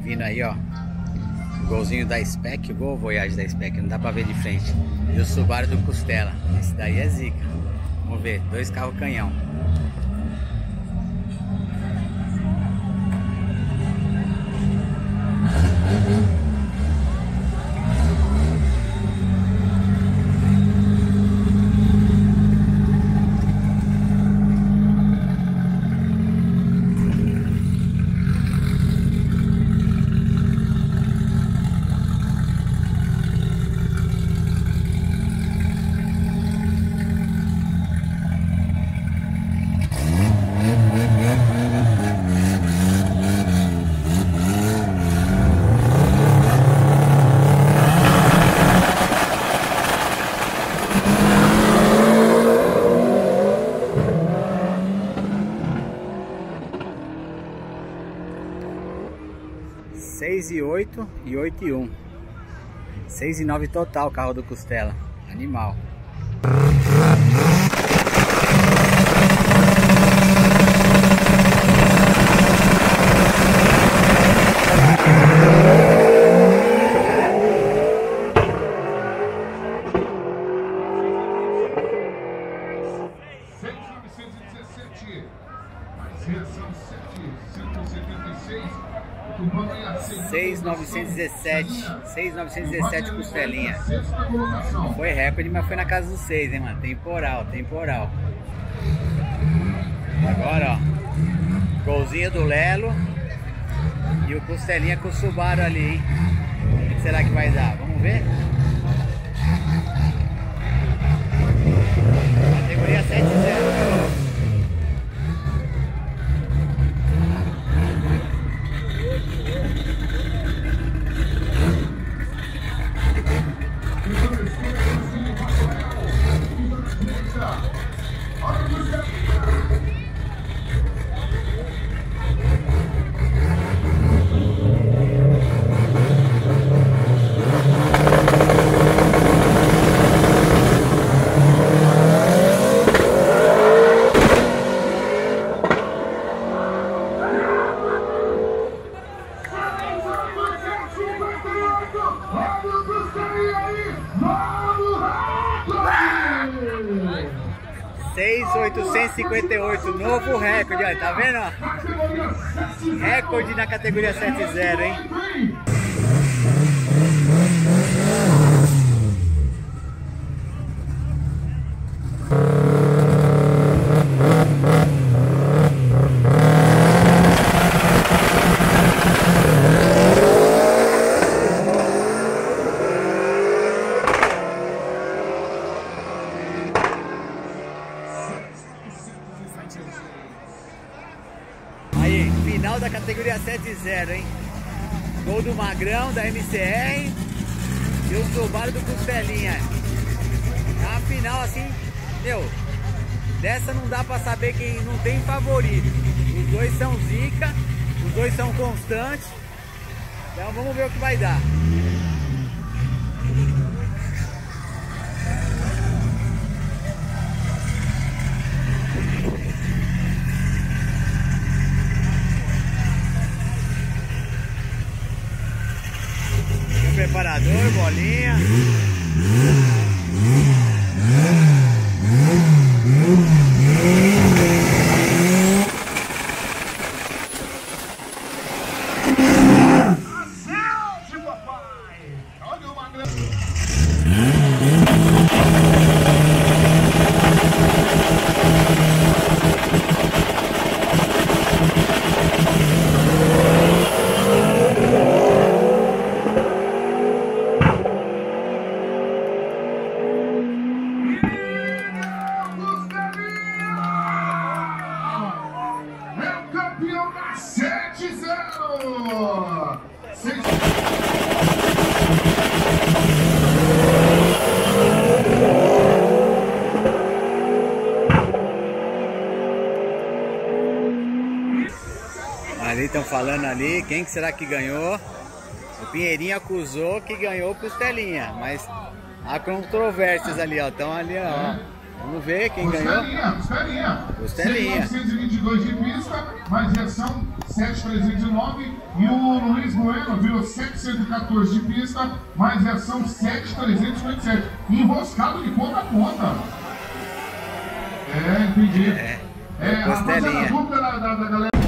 Vindo aí, ó. Golzinho da Spec, o Gol Voyage da Spec, não dá pra ver de frente. E o Subaru do Costela. Esse daí é zica. Vamos ver, dois carros canhão. Seis e oito e oito e um. Seis e nove total o carro do Costela. Animal. 6,917. 6,917 costelinha. Foi recorde, mas foi na casa dos seis, hein, mano? Temporal, temporal. Agora, ó. Golzinho do Lelo. E o Costelinha com o Subaru ali, hein? O que será que vai dar? Vamos ver? Categoria 7-0. 6,858, novo recorde, olha, tá vendo? Recorde na categoria 7-0, hein? Da categoria 7-0, hein? Gol do Magrão, da MCR e o Subaru do Costelinha. É uma final assim, meu, dessa não dá pra saber quem não tem favorito. Os dois são zica, os dois são constantes. Então vamos ver o que vai dar. O bolinha. Saúde, papai! Olha o Magrão. 7-0! Seis- Ali estão falando ali, quem que será que ganhou? O Pinheirinho acusou que ganhou o Costelinha, mas há controvérsias ali, ó. Estão ali, ó. Vamos ver quem ganhou. Costelinha, costelinha. Costelinha. 922 de pista, mais reação 7309. E o Luiz Bueno virou 714 de pista, mais reação 7357. Enroscado de ponta a ponta. É, entendi. É, É, Costelinha. rapaziada, a dúvida da, da, da galera.